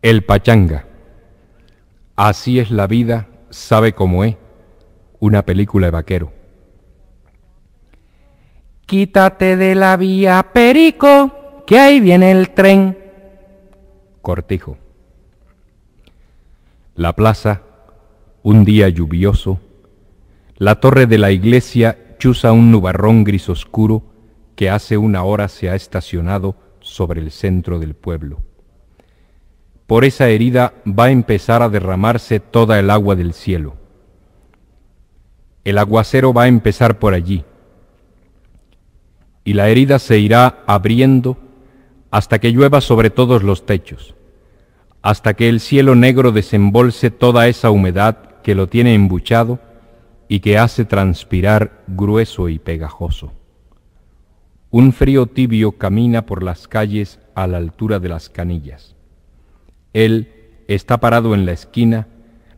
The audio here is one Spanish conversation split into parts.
El Pachanga. Así es la vida, sabe cómo es. Una película de vaquero. Quítate de la vía, Perico, que ahí viene el tren. Cortijo. La plaza, un día lluvioso. La torre de la iglesia chuza un nubarrón gris oscuro que hace una hora se ha estacionado sobre el centro del pueblo. Por esa herida va a empezar a derramarse toda el agua del cielo. El aguacero va a empezar por allí. Y la herida se irá abriendo hasta que llueva sobre todos los techos, hasta que el cielo negro desembolse toda esa humedad que lo tiene embuchado y que hace transpirar grueso y pegajoso. Un frío tibio camina por las calles a la altura de las canillas. Él está parado en la esquina,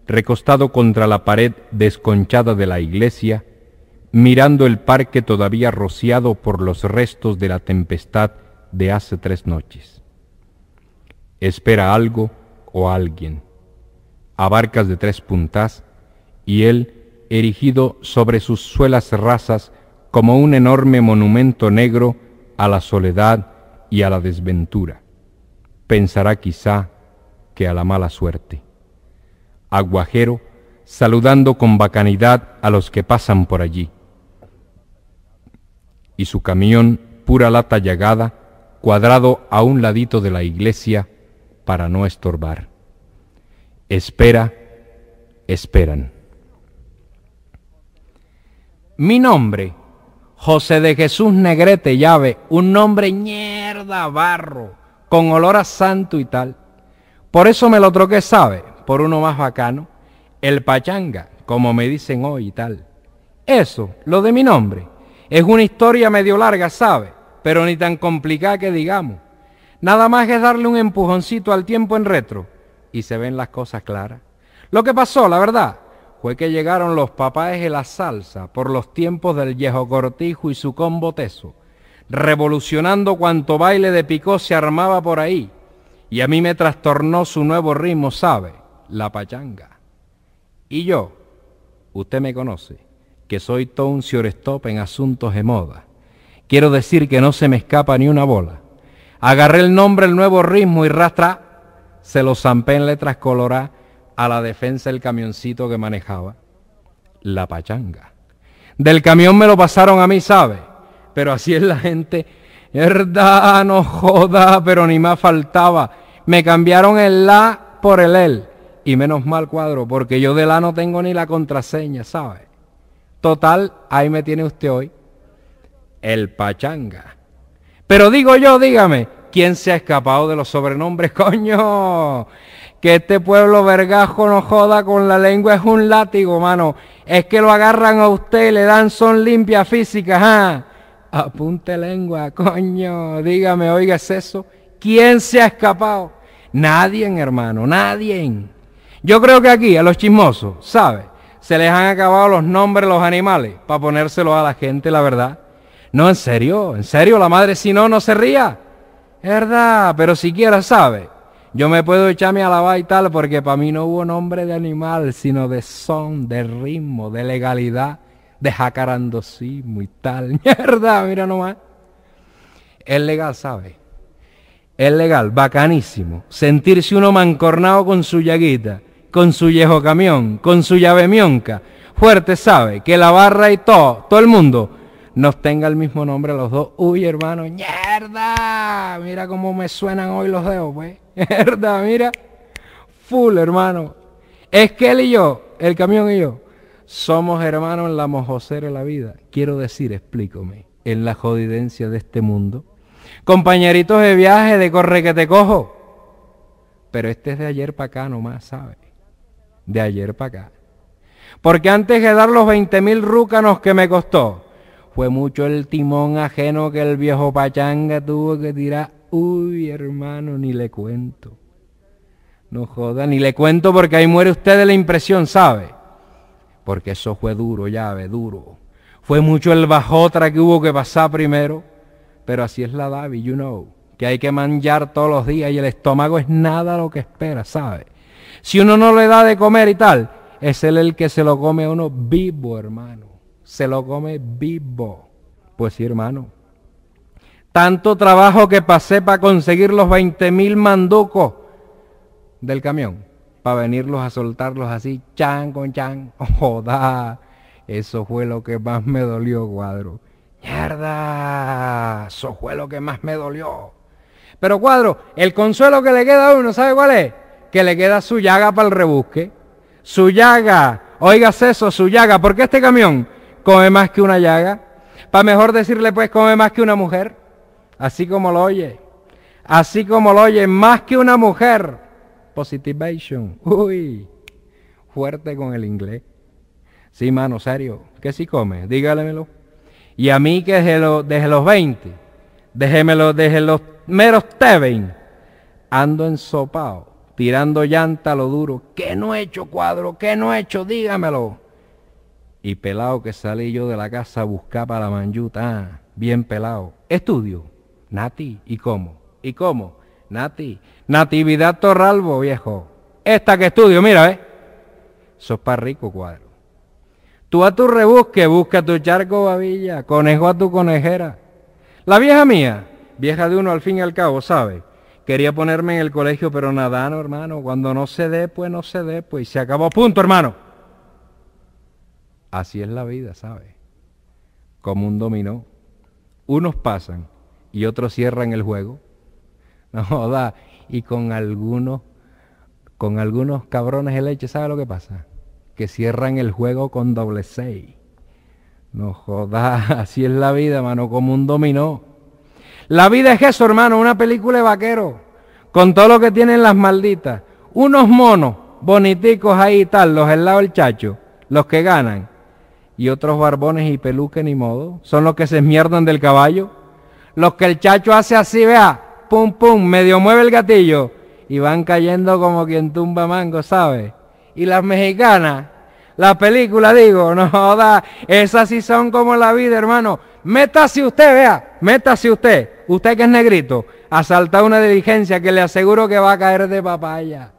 recostado contra la pared desconchada de la iglesia, mirando el parque todavía rociado por los restos de la tempestad de hace tres noches. Espera algo o alguien. Abarcas de tres puntas y él, erigido sobre sus suelas rasas como un enorme monumento negro a la soledad y a la desventura, pensará quizá a la mala suerte. Aguajero, saludando con bacanidad a los que pasan por allí. Y su camión, pura lata llagada, cuadrado a un ladito de la iglesia para no estorbar. Espera, esperan. Mi nombre, José de Jesús Negrete Llave, un nombre ñerda barro, con olor a santo y tal. Por eso me lo troqué, ¿sabe? Por uno más bacano, el pachanga, como me dicen hoy y tal. Eso, lo de mi nombre, es una historia medio larga, ¿sabe? Pero ni tan complicada que digamos. Nada más que darle un empujoncito al tiempo en retro y se ven las cosas claras. Lo que pasó, la verdad, fue que llegaron los papáes de la salsa por los tiempos del viejo cortijo y su combo teso, revolucionando cuanto baile de picó se armaba por ahí y a mí me trastornó su nuevo ritmo, ¿sabe? La pachanga. Y yo, usted me conoce, que soy todo un stop en asuntos de moda. Quiero decir que no se me escapa ni una bola. Agarré el nombre, el nuevo ritmo y rastra, se lo zampé en letras coloradas a la defensa del camioncito que manejaba. La pachanga. Del camión me lo pasaron a mí, ¿sabe? Pero así es la gente Verdad, no joda, pero ni más faltaba. Me cambiaron el la por el él. Y menos mal cuadro, porque yo de la no tengo ni la contraseña, ¿sabe? Total, ahí me tiene usted hoy. El pachanga. Pero digo yo, dígame, ¿quién se ha escapado de los sobrenombres, coño? Que este pueblo vergajo no joda con la lengua es un látigo, mano. Es que lo agarran a usted y le dan son limpias físicas, ¿ah? Apunte lengua, coño, dígame, oiga, ¿es eso? ¿Quién se ha escapado? Nadie, hermano, nadie. Yo creo que aquí, a los chismosos, ¿sabe? Se les han acabado los nombres los animales para ponérselos a la gente, la verdad. No, en serio, en serio, la madre si no, no se ría. Verdad, pero siquiera sabe. Yo me puedo echarme a la y tal porque para mí no hubo nombre de animal, sino de son, de ritmo, de legalidad de jacarandosismo y tal. Mierda, mira nomás. Es legal, ¿sabe? Es legal, bacanísimo. Sentirse uno mancornado con su llaguita, con su viejo camión, con su llave mionca. Fuerte, ¿sabe? Que la barra y todo, todo el mundo nos tenga el mismo nombre los dos. Uy, hermano, mierda. Mira cómo me suenan hoy los dedos, pues. Mierda, mira. Full, hermano. Es que él y yo, el camión y yo, somos hermanos en la mojosera de la vida. Quiero decir, explícame, en la jodidencia de este mundo. Compañeritos de viaje, de corre que te cojo. Pero este es de ayer para acá nomás, ¿sabes? De ayer para acá. Porque antes de dar los 20 mil rúcanos que me costó, fue mucho el timón ajeno que el viejo pachanga tuvo que tirar. Uy, hermano, ni le cuento. No joda, ni le cuento porque ahí muere usted de la impresión, ¿sabe? porque eso fue duro, llave, duro. Fue mucho el bajotra que hubo que pasar primero, pero así es la Davi, you know. que hay que manjar todos los días y el estómago es nada lo que espera, ¿sabe? Si uno no le da de comer y tal, es él el que se lo come a uno vivo, hermano. Se lo come vivo. Pues sí, hermano. Tanto trabajo que pasé para conseguir los 20 mil manducos del camión, para venirlos a soltarlos así, chan con chan. Joda, eso fue lo que más me dolió, cuadro. Mierda, eso fue lo que más me dolió. Pero cuadro, el consuelo que le queda a uno, ¿sabe cuál es? Que le queda su llaga para el rebusque. Su llaga, oigas eso, su llaga, porque este camión come más que una llaga. Para mejor decirle, pues, come más que una mujer. Así como lo oye. Así como lo oye, más que una mujer. Positivation. Uy, fuerte con el inglés. Sí, mano, serio. ¿Qué si come? Dígalemelo. Y a mí que desde, desde los 20, déjemelo desde los meros Teven, ando ensopado, tirando llanta a lo duro. ¿Qué no he hecho, cuadro? ¿Qué no he hecho? Dígamelo. Y pelado que salí yo de la casa a buscar para la manjuta, bien pelado. Estudio. Nati, ¿y cómo? ¿Y cómo? Nati. Natividad Torralbo, viejo. Esta que estudio, mira, ¿ves? Sos para rico, cuadro. Tú a tu rebusque, busca tu charco babilla, conejo a tu conejera. La vieja mía, vieja de uno al fin y al cabo, ¿sabe? Quería ponerme en el colegio, pero nada, no, hermano. Cuando no se dé, pues no se dé, pues se acabó. Punto, hermano. Así es la vida, ¿sabe? Como un dominó. Unos pasan y otros cierran el juego. No joda. Y con algunos, con algunos cabrones de leche, ¿sabe lo que pasa? Que cierran el juego con doble seis. No joda, así es la vida, hermano, como un dominó. La vida es eso, hermano, una película de vaquero, con todo lo que tienen las malditas. Unos monos boniticos ahí y tal, los del lado del chacho, los que ganan. Y otros barbones y peluques ni modo, son los que se esmierdan del caballo. Los que el chacho hace así, vea, pum pum, medio mueve el gatillo y van cayendo como quien tumba mango, ¿sabe? Y las mexicanas, la película, digo, no joda, esas sí son como la vida, hermano. Métase usted, vea, métase usted, usted que es negrito, a saltar una diligencia que le aseguro que va a caer de papaya.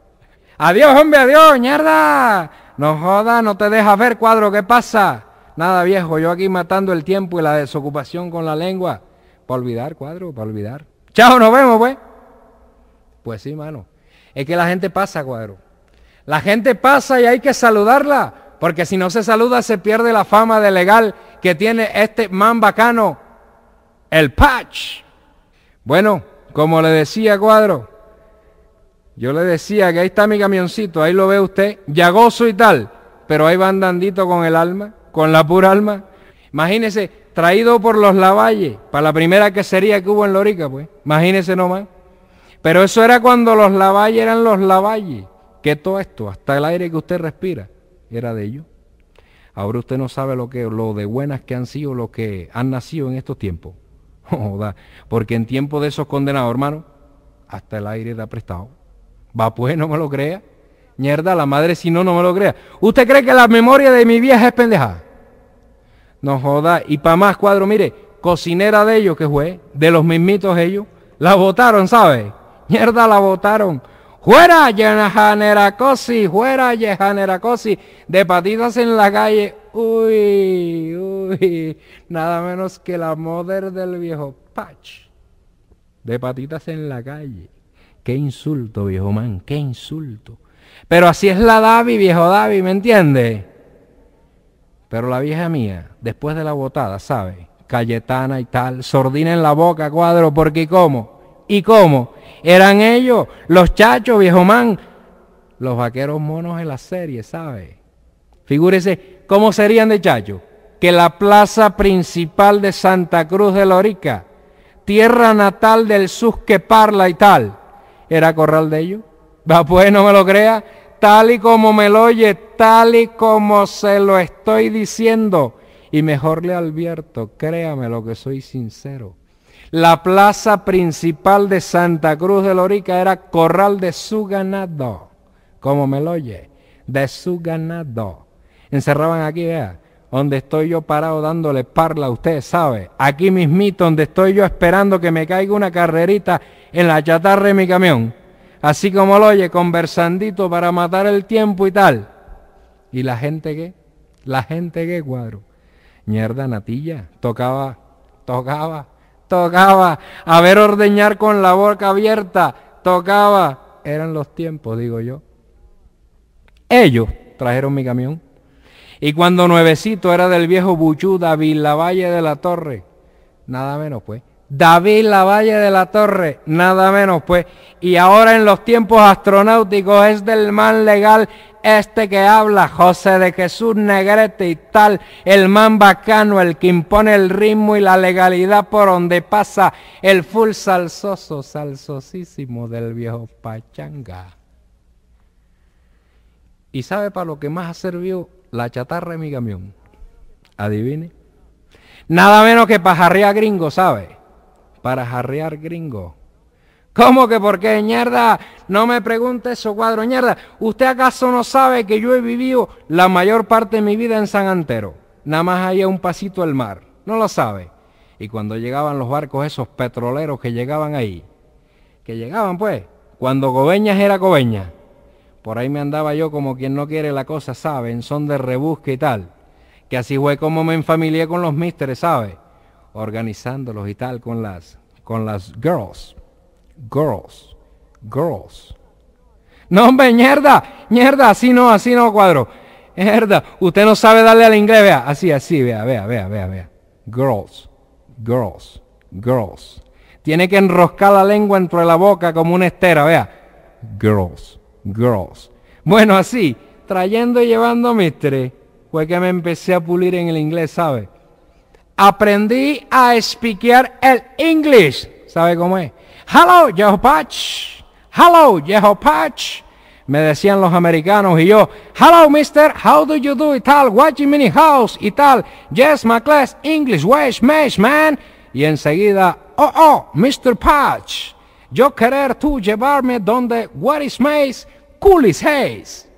Adiós, hombre, adiós, mierda. No joda, no te dejas ver, cuadro, ¿qué pasa? Nada, viejo, yo aquí matando el tiempo y la desocupación con la lengua. Para olvidar, cuadro, para olvidar. Chao, nos vemos, pues. Pues sí, mano. Es que la gente pasa, cuadro. La gente pasa y hay que saludarla, porque si no se saluda se pierde la fama de legal que tiene este man bacano, el Patch. Bueno, como le decía, cuadro, yo le decía que ahí está mi camioncito, ahí lo ve usted, ya gozo y tal, pero ahí va andandito con el alma, con la pura alma. Imagínese, traído por los Lavalle, para la primera que sería que hubo en Lorica, pues, imagínese nomás. Pero eso era cuando los Lavalle eran los Lavalle, que todo esto, hasta el aire que usted respira, era de ellos. Ahora usted no sabe lo que, lo de buenas que han sido, lo que han nacido en estos tiempos. porque en tiempo de esos condenados, hermano, hasta el aire da prestado. Va pues, no me lo crea. Mierda, la madre si no, no me lo crea. ¿Usted cree que la memoria de mi vieja es pendejada? No joda. Y para más cuadro, mire, cocinera de ellos que fue, de los mismitos ellos, la votaron, ¿sabe? Mierda, la votaron. Fuera, Yehaneracosi, fuera, Yehaneracosi, de patitas en la calle. Uy, uy, nada menos que la mother del viejo Patch. De patitas en la calle. Qué insulto, viejo man, qué insulto. Pero así es la Davi, viejo Davi, ¿me entiende? Pero la vieja mía, después de la botada, ¿sabe? Cayetana y tal, sordina en la boca, cuadro, porque ¿y cómo? ¿Y cómo? Eran ellos, los chachos, viejo man, los vaqueros monos en la serie, ¿sabe? Figúrese cómo serían de chacho. Que la plaza principal de Santa Cruz de Lorica, tierra natal del Susque Parla y tal, era corral de ellos. Va pues, no me lo crea, tal y como me lo oye, tal y como se lo estoy diciendo. Y mejor le advierto, créame lo que soy sincero. La plaza principal de Santa Cruz de Lorica era corral de su ganado, como me lo oye, de su ganado. Encerraban aquí, vea, donde estoy yo parado dándole parla a usted, ¿sabe? Aquí mismito, donde estoy yo esperando que me caiga una carrerita en la chatarra de mi camión. Así como lo oye, conversandito para matar el tiempo y tal. ¿Y la gente qué? La gente qué cuadro. Mierda, natilla. Tocaba, tocaba, tocaba. A ver ordeñar con la boca abierta. Tocaba. Eran los tiempos, digo yo. Ellos trajeron mi camión y cuando nuevecito era del viejo Buchú, David Lavalle de la Torre, nada menos pues. David Lavalle de la Torre, nada menos pues. Y ahora en los tiempos astronáuticos es del man legal este que habla, José de Jesús Negrete y tal, el man bacano, el que impone el ritmo y la legalidad por donde pasa el full salsoso, salsosísimo del viejo Pachanga. ¿Y sabe para lo que más ha servido la chatarra de mi camión. Adivine. Nada menos que para jarrear gringo, ¿sabe? Para jarrear gringo. ¿Cómo que por qué, ñerda? No me pregunte eso, cuadro, ñerda. ¿Usted acaso no sabe que yo he vivido la mayor parte de mi vida en San Antero? Nada más ahí a un pasito del mar. ¿No lo sabe? Y cuando llegaban los barcos esos petroleros que llegaban ahí, que llegaban pues, cuando Coveñas era Coveñas, por ahí me andaba yo como quien no quiere la cosa, ¿sabe? son de rebusque y tal. Que así fue como me enfamilié con los místeres, ¿sabe? Organizándolos y tal con las, con las girls. Girls. Girls. No, hombre, mierda, mierda, así no, así no, cuadro. Mierda, usted no sabe darle al inglés, vea, así, así, vea, vea, vea, vea, vea. Girls, girls, girls. Tiene que enroscar la lengua entre la boca como una estera, vea. Girls girls. Bueno, así, trayendo y llevando mister, fue que me empecé a pulir en el inglés, ¿sabe? Aprendí a explicar el inglés. ¿Sabe cómo es? Hello, Jehopach. Hello, Jehopach. Me decían los americanos y yo, hello, mister, how do you do y tal, what you mean house y tal, yes, my class, English, where's mesh, man? Y enseguida, oh, oh, Mr. Patch, yo querer tú llevarme donde what is Mace, cool is Hayes.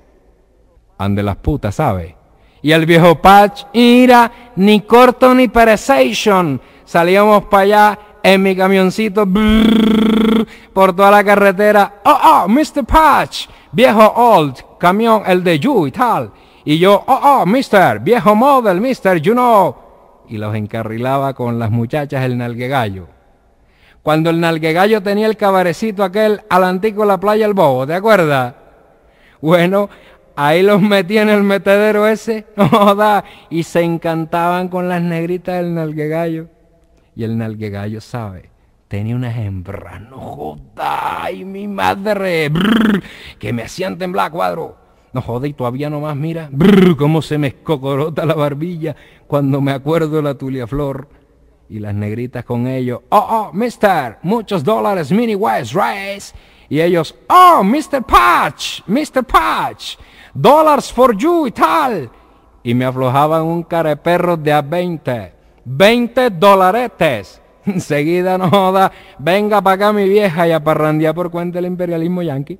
Ande las putas, ¿sabe? Y el viejo Patch, ira, ni corto ni perecation. Salíamos para allá en mi camioncito por toda la carretera. Oh, oh, Mr. Patch, viejo old, camión, el de you y tal. Y yo, oh, oh, Mr. viejo model, Mr. You know. Y los encarrilaba con las muchachas el nalguegallo cuando el nalguegallo tenía el cabarecito aquel alantico en la playa El Bobo, ¿te acuerdas? Bueno, ahí los metí en el metedero ese, no joda, y se encantaban con las negritas del nalguegallo. Y el nalguegallo, ¿sabe? Tenía unas hembras, no joda, y mi madre, que me hacían temblar cuadro. No joda, y todavía nomás mira, cómo se me escocorota la barbilla cuando me acuerdo de la tulia flor y las negritas con ellos, oh, oh, mister, muchos dólares, mini West Race. Y ellos, oh, Mr. Patch, Mr. Patch, dólares for you y tal. Y me aflojaban un careperro de a 20, 20 dolaretes. Enseguida no joda, venga para acá mi vieja y a por cuenta del imperialismo yanqui.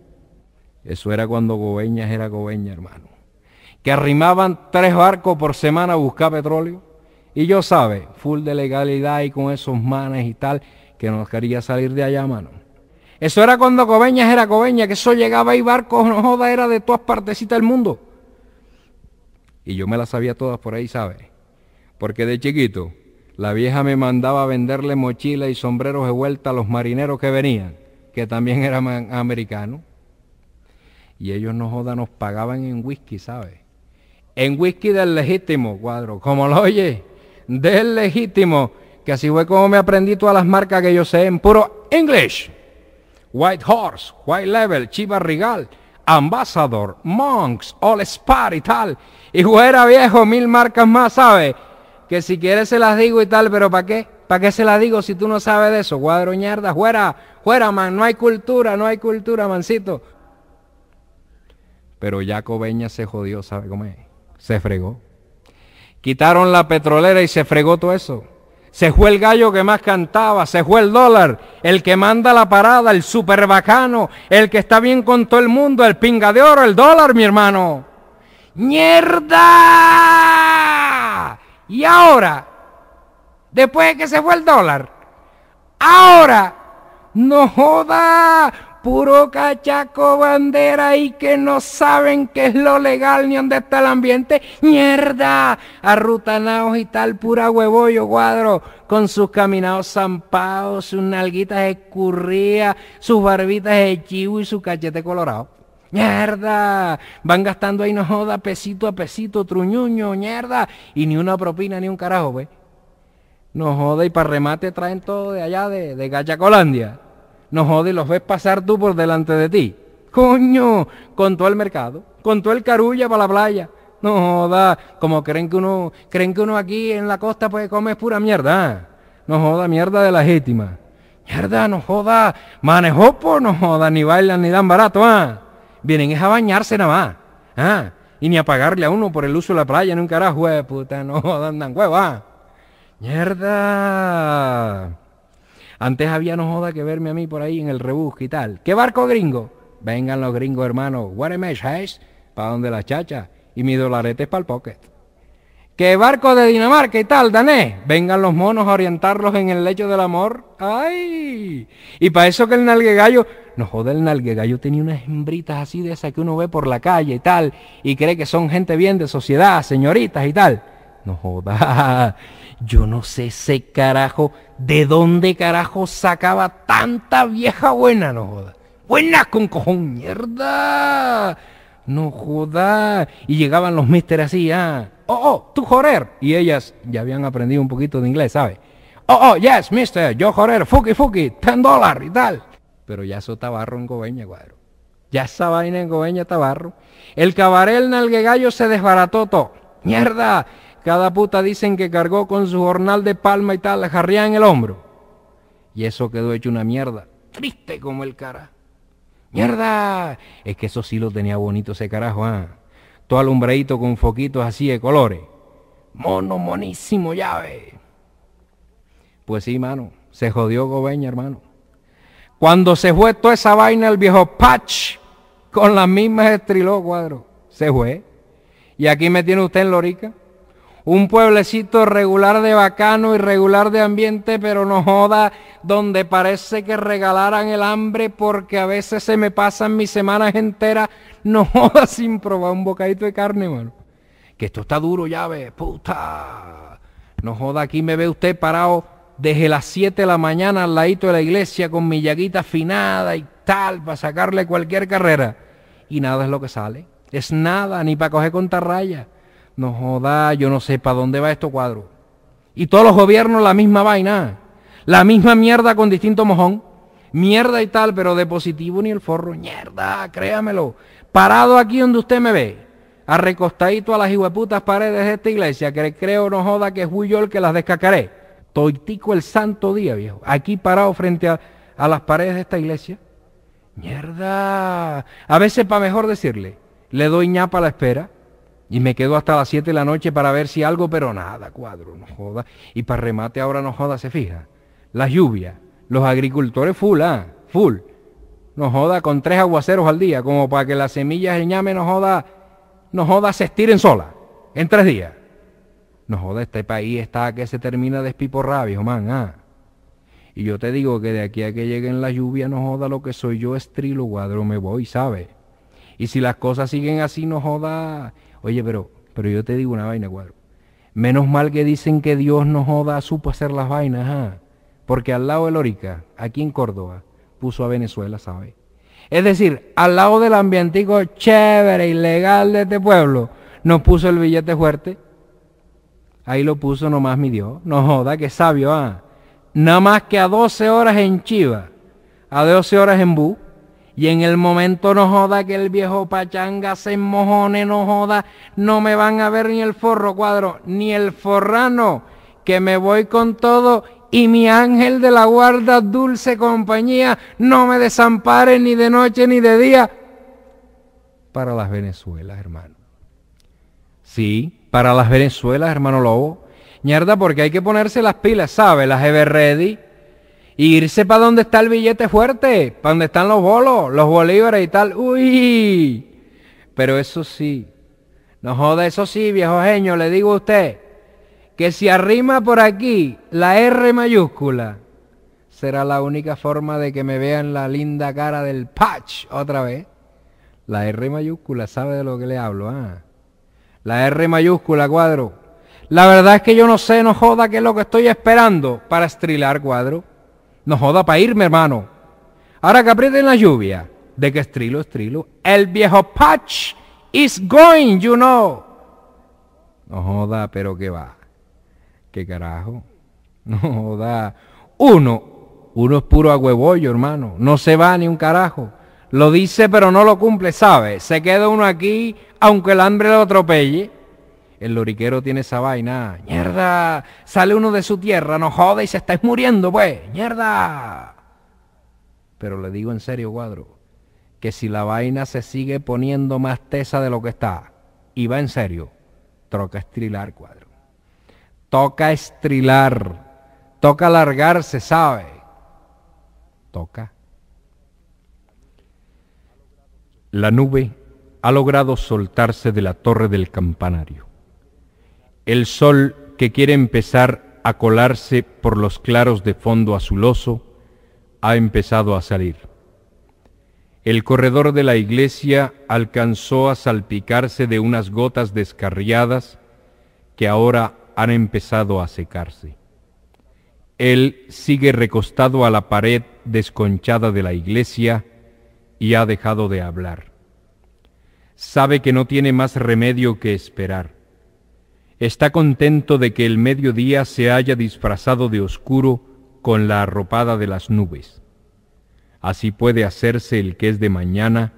Eso era cuando Gobeñas era Gobeña, hermano. Que arrimaban tres barcos por semana a buscar petróleo y yo sabe, full de legalidad y con esos manes y tal, que nos quería salir de allá, mano. Eso era cuando Coveñas era Coveña, que eso llegaba y barcos, no joda, era de todas partecitas del mundo. Y yo me las sabía todas por ahí, ¿sabe? Porque de chiquito, la vieja me mandaba a venderle mochilas y sombreros de vuelta a los marineros que venían, que también eran americanos. Y ellos no joda, nos pagaban en whisky, ¿sabe? En whisky del legítimo, cuadro, como lo oye del legítimo, que así fue como me aprendí todas las marcas que yo sé en puro English. White Horse, White Level, Chiva Regal, Ambassador, Monks, All Spar y tal. Y fuera viejo, mil marcas más, ¿sabe? Que si quieres se las digo y tal, pero ¿para qué? ¿Para qué se las digo si tú no sabes de eso? Cuadro ñerda, fuera, fuera, man, no hay cultura, no hay cultura, mancito. Pero ya Cobeña se jodió, ¿sabe cómo es? Se fregó. Quitaron la petrolera y se fregó todo eso. Se fue el gallo que más cantaba, se fue el dólar, el que manda la parada, el super bacano, el que está bien con todo el mundo, el pinga de oro, el dólar, mi hermano. ¡Mierda! Y ahora, después de que se fue el dólar, ahora, no joda, puro cachaco bandera y que no saben qué es lo legal ni dónde está el ambiente. ¡Mierda! Arrutanados y tal, pura huevollo cuadro, con sus caminados zampados, sus nalguitas escurridas, sus barbitas de y su cachete colorado. ¡Mierda! Van gastando ahí no joda, pesito a pesito, truñuño, mierda. Y ni una propina ni un carajo, pues. No joda y para remate traen todo de allá de, de Gachacolandia. No jode, los ves pasar tú por delante de ti. Coño, con todo el mercado, con todo el carulla para la playa. No joda, como creen que uno, creen que uno aquí en la costa pues come pura mierda. ¿ah? No joda, mierda de legítima. Mierda, no joda, manejó por no joda, ni bailan ni dan barato, ah. Vienen es a bañarse nada más. Ah, y ni a pagarle a uno por el uso de la playa, ni un carajo, eh, puta, no jodan, dan huevo, ah. Mierda. Antes había no joda que verme a mí por ahí en el rebusque y tal. ¿Qué barco gringo? Vengan los gringos, hermano. Guaremesh, ¿Para donde la chacha? Y mi dolarete es para el pocket. ¿Qué barco de Dinamarca y tal, danés? Vengan los monos a orientarlos en el lecho del amor. ¡Ay! Y para eso que el nalguegallo... No joda, el nalguegallo tenía unas hembritas así de esas que uno ve por la calle y tal. Y cree que son gente bien de sociedad, señoritas y tal. No joda. Yo no sé ese carajo de dónde carajo sacaba tanta vieja buena, no joda. Buena con cojón, mierda. No joda. Y llegaban los mister así, ah. Oh, oh, tú joder. Y ellas ya habían aprendido un poquito de inglés, ¿sabes? Oh, oh, yes, mister, yo joder, fuki, fuki, ten dólares y tal. Pero ya eso tabarro en Gobeña, cuadro. Ya esa vaina en Gobeña tabarro. El cabaret, el nalguegallo se desbarató todo. Mierda, cada puta dicen que cargó con su jornal de palma y tal, jarría en el hombro. Y eso quedó hecho una mierda. Triste como el cara. ¡Mierda! Es que eso sí lo tenía bonito ese carajo, ¿ah? Todo alumbradito con foquitos así de colores. Mono, monísimo, llave. Pues sí, mano. Se jodió Gobeña, hermano. Cuando se fue toda esa vaina, el viejo Patch, con las mismas estriló cuadro. Se fue. Y aquí me tiene usted en Lorica un pueblecito regular de bacano y regular de ambiente, pero no joda, donde parece que regalaran el hambre porque a veces se me pasan mis semanas enteras, no joda sin probar un bocadito de carne, mano. Que esto está duro, ya ve, puta. No joda, aquí me ve usted parado desde las 7 de la mañana al ladito de la iglesia con mi llaguita afinada y tal, para sacarle cualquier carrera. Y nada es lo que sale. Es nada, ni para coger contarraya. No joda, yo no sé para dónde va esto cuadro. Y todos los gobiernos la misma vaina. La misma mierda con distinto mojón. Mierda y tal, pero de positivo ni el forro. Mierda, créamelo. Parado aquí donde usted me ve. Arrecostadito a las hijueputas paredes de esta iglesia. Que creo no joda que fui yo el que las descacaré. Toitico el santo día, viejo. Aquí parado frente a, a las paredes de esta iglesia. Mierda. A veces, para mejor decirle, le doy ñapa a la espera. Y me quedo hasta las 7 de la noche para ver si algo, pero nada, cuadro, no joda. Y para remate ahora no joda, se fija. La lluvia, los agricultores full, ah, full. No joda con tres aguaceros al día, como para que las semillas del ñame no joda, no joda, se estiren sola, en tres días. No joda, este país está que se termina de espiporrar, man, ah. Y yo te digo que de aquí a que lleguen la lluvia, no joda lo que soy yo, estrilo, cuadro, me voy, ¿sabes? Y si las cosas siguen así, no joda, Oye, pero, pero yo te digo una vaina, cuadro. Menos mal que dicen que Dios no joda, supo hacer las vainas, ¿ah? Porque al lado de Lorica, aquí en Córdoba, puso a Venezuela, ¿sabes? Es decir, al lado del ambientico chévere y legal de este pueblo, nos puso el billete fuerte. Ahí lo puso nomás mi Dios. No joda, que sabio, ¿ah? Nada más que a 12 horas en Chiva, a 12 horas en Bu, y en el momento no joda que el viejo pachanga se mojone, no joda, no me van a ver ni el forro cuadro, ni el forrano, que me voy con todo y mi ángel de la guarda dulce compañía no me desampare ni de noche ni de día. Para las Venezuelas, hermano. Sí, para las Venezuelas, hermano Lobo. Mierda, porque hay que ponerse las pilas, ¿sabe? Las Ever Ready irse para donde está el billete fuerte, para donde están los bolos, los bolívares y tal. Uy, pero eso sí, no joda, eso sí, viejo genio, le digo a usted, que si arrima por aquí la R mayúscula, será la única forma de que me vean la linda cara del patch otra vez. La R mayúscula, ¿sabe de lo que le hablo? Ah? La R mayúscula, cuadro. La verdad es que yo no sé, no joda qué es lo que estoy esperando para estrilar, cuadro. No joda para irme, hermano. Ahora que aprieten la lluvia, de que estrilo, estrilo. El viejo patch is going, you know. No joda, pero qué va. ¿Qué carajo? No joda. Uno, uno es puro agüebollo, hermano. No se va ni un carajo. Lo dice pero no lo cumple, ¿sabe? Se queda uno aquí aunque el hambre lo atropelle. El loriquero tiene esa vaina. ¡Mierda! Sale uno de su tierra, no joda y se estáis muriendo, pues. ¡Mierda! Pero le digo en serio, cuadro, que si la vaina se sigue poniendo más tesa de lo que está, y va en serio, toca estrilar, cuadro. Toca estrilar. Toca alargarse, ¿sabe? Toca. La nube ha logrado soltarse de la torre del campanario. El sol que quiere empezar a colarse por los claros de fondo azuloso ha empezado a salir. El corredor de la iglesia alcanzó a salpicarse de unas gotas descarriadas que ahora han empezado a secarse. Él sigue recostado a la pared desconchada de la iglesia y ha dejado de hablar. Sabe que no tiene más remedio que esperar. Está contento de que el mediodía se haya disfrazado de oscuro con la arropada de las nubes. Así puede hacerse el que es de mañana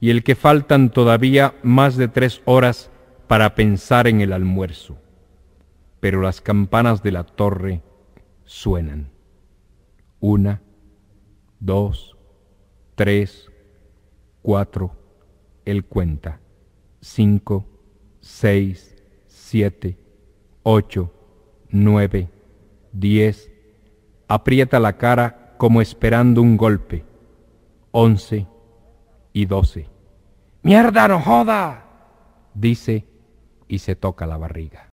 y el que faltan todavía más de tres horas para pensar en el almuerzo. Pero las campanas de la torre suenan. Una, dos, tres, cuatro, él cuenta. Cinco, seis, siete, ocho, nueve, diez. Aprieta la cara como esperando un golpe. Once y doce. ¡Mierda, no joda! dice y se toca la barriga.